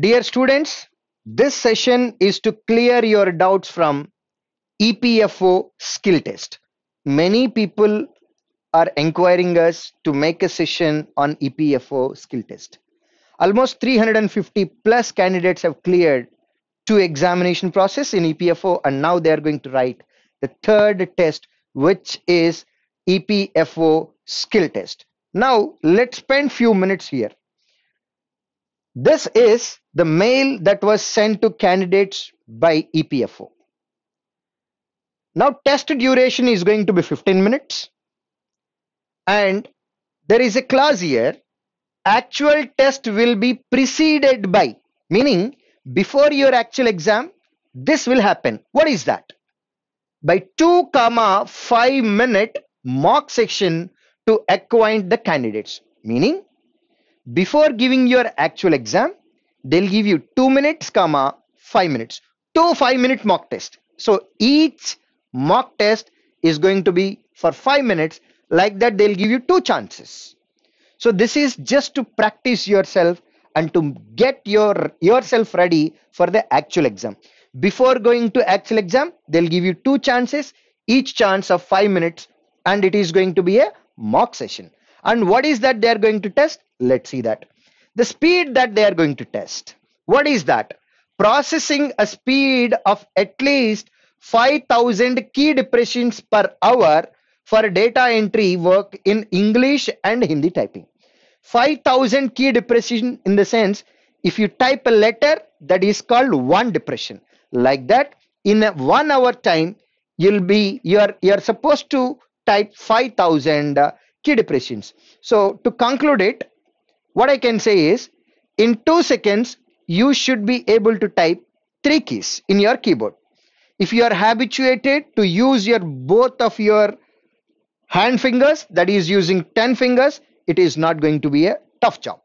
Dear students, this session is to clear your doubts from EPFO skill test. Many people are inquiring us to make a session on EPFO skill test. Almost 350 plus candidates have cleared two examination process in EPFO and now they are going to write the third test which is EPFO skill test. Now let's spend few minutes here. This is the mail that was sent to candidates by EPFO. Now test duration is going to be 15 minutes. And there is a clause here. Actual test will be preceded by meaning before your actual exam this will happen. What is that? By 2 comma 5 minute mock section to acquaint the candidates. Meaning before giving your actual exam they'll give you 2 minutes comma 5 minutes. Two 5 minute mock test. So each mock test is going to be for 5 minutes. Like that they'll give you two chances. So this is just to practice yourself and to get your yourself ready for the actual exam. Before going to actual exam they'll give you two chances each chance of 5 minutes and it is going to be a mock session. And what is that they are going to test let's see that. The speed that they are going to test. What is that? Processing a speed of at least 5000 key depressions per hour for data entry work in english and hindi typing. 5000 key depression in the sense if you type a letter that is called one depression. Like that in a one hour time you'll be you're you're supposed to type 5000 uh, key depressions. So to conclude it what i can say is in 2 seconds you should be able to type three keys in your keyboard. If you are habituated to use your both of your hand fingers that is using 10 fingers it is not going to be a tough job.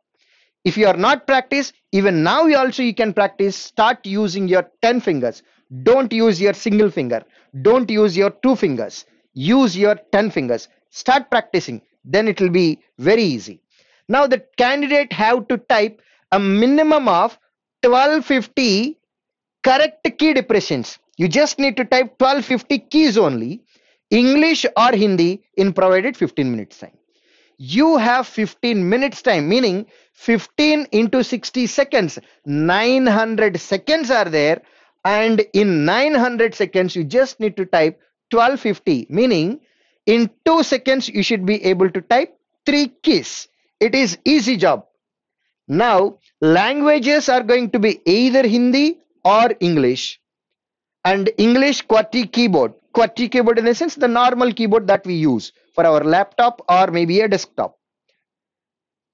If you are not practice even now you also you can practice start using your 10 fingers. Don't use your single finger. Don't use your two fingers. Use your 10 fingers. Start practicing. Then it will be very easy now the candidate have to type a minimum of 1250 correct key depressions. You just need to type 1250 keys only english or hindi in provided 15 minutes time. You have 15 minutes time meaning 15 into 60 seconds. 900 seconds are there and in 900 seconds you just need to type 1250 meaning in 2 seconds you should be able to type 3 keys it is easy job. Now languages are going to be either hindi or english. And english qwerty keyboard. Qwerty keyboard in the sense the normal keyboard that we use for our laptop or maybe a desktop.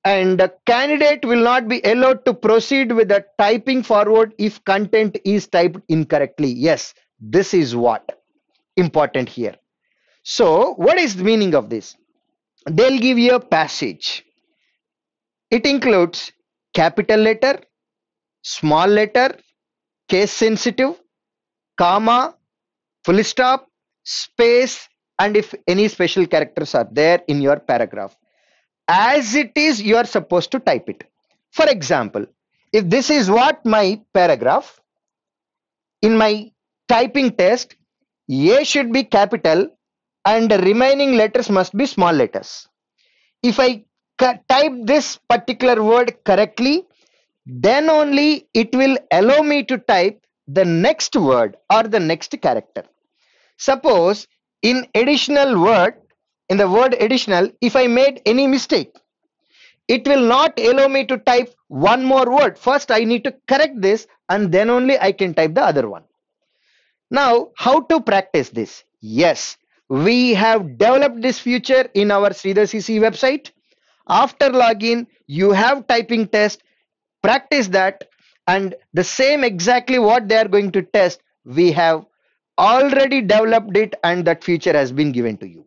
And candidate will not be allowed to proceed with the typing forward if content is typed incorrectly. Yes this is what important here. So what is the meaning of this? They'll give you a passage it includes capital letter small letter case sensitive comma full stop space and if any special characters are there in your paragraph. As it is you are supposed to type it. For example if this is what my paragraph in my typing test a should be capital and the remaining letters must be small letters. If i type this particular word correctly. Then only it will allow me to type the next word or the next character. Suppose in additional word in the word additional if i made any mistake it will not allow me to type one more word. First i need to correct this and then only i can type the other one. Now how to practice this? Yes we have developed this feature in our Sreedhar CC website after login you have typing test practice that and the same exactly what they are going to test we have already developed it and that feature has been given to you.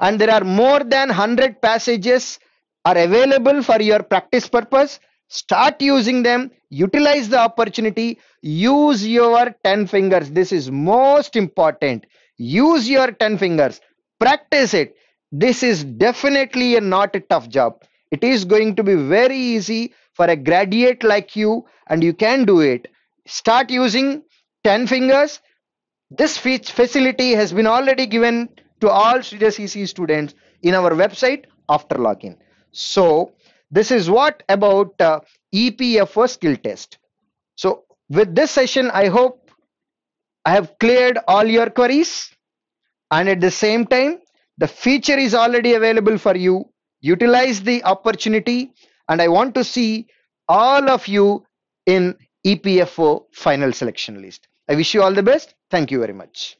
And there are more than 100 passages are available for your practice purpose. Start using them. Utilize the opportunity. Use your 10 fingers. This is most important. Use your 10 fingers. Practice it this is definitely a not a tough job. It is going to be very easy for a graduate like you and you can do it. Start using 10 fingers. This facility has been already given to all EC students in our website after login. So this is what about uh, EPFO skill test? So with this session I hope I have cleared all your queries and at the same time the feature is already available for you utilize the opportunity and I want to see all of you in EPFO final selection list. I wish you all the best. Thank you very much.